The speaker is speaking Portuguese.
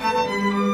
Música